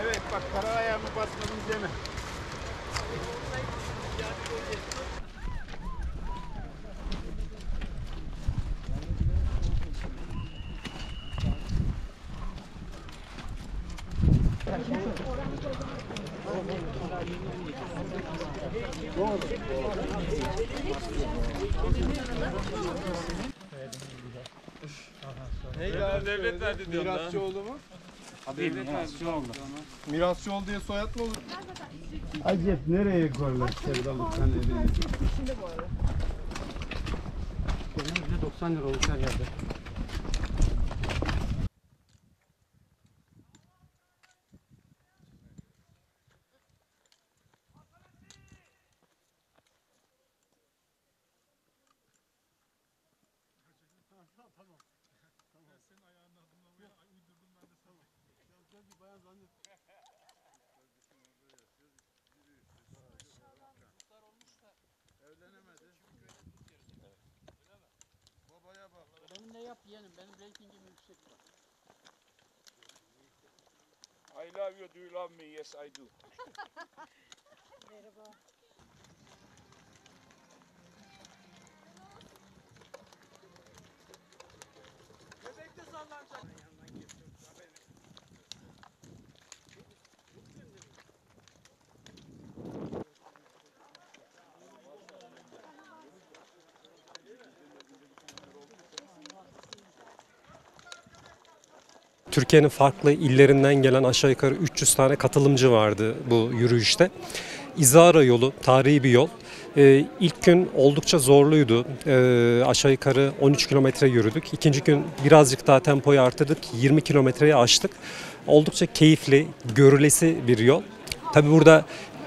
Evet bak kara ayağımı basmadınız deme. Devlet verdi diyorum da. Mirasçı oldu mu? Devlet verdi. oldu. Mirasçı oldu diye soyad mı olur? Acep nereye koyarlar sevdalıktan? Genelde 90 lira olmuş her yerde. Benim de yap yeğenim. Benim reytingim yüksek. I love you, do you love me? Yes, I do. Türkiye'nin farklı illerinden gelen aşağı yukarı 300 tane katılımcı vardı bu yürüyüşte. İzara yolu, tarihi bir yol. Ee, ilk gün oldukça zorluydu. Ee, aşağı yukarı 13 kilometre yürüdük. İkinci gün birazcık daha tempoyu artırdık. 20 kilometreyi aştık. Oldukça keyifli, görülesi bir yol. Tabii burada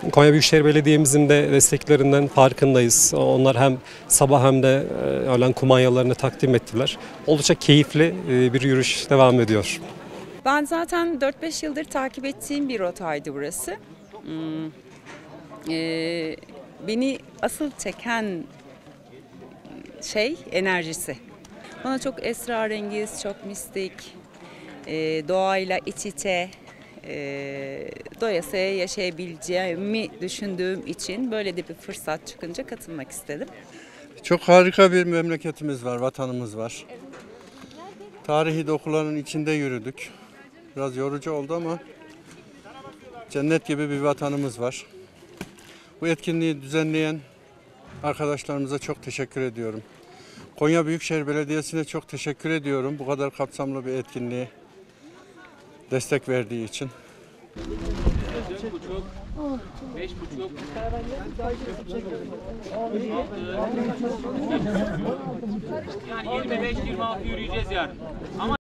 Konya Büyükşehir Belediye'mizin de desteklerinden farkındayız. Onlar hem sabah hem de e, öğlen kumanyalarını takdim ettiler. Oldukça keyifli e, bir yürüyüş devam ediyor. Ben zaten 4-5 yıldır takip ettiğim bir rotaydı burası. Hmm, ee, beni asıl çeken şey enerjisi. Bana çok esrarengiz, çok mistik, doğayla iç içe, ee, doyasıya yaşayabileceğimi düşündüğüm için böyle de bir fırsat çıkınca katılmak istedim. Çok harika bir memleketimiz var, vatanımız var. Tarihi dokuların içinde yürüdük. Biraz yorucu oldu ama cennet gibi bir vatanımız var. Bu etkinliği düzenleyen arkadaşlarımıza çok teşekkür ediyorum. Konya Büyükşehir Belediyesi'ne çok teşekkür ediyorum bu kadar kapsamlı bir etkinliğe destek verdiği için. Yani 25-26 yürüyeceğiz yarın. Ama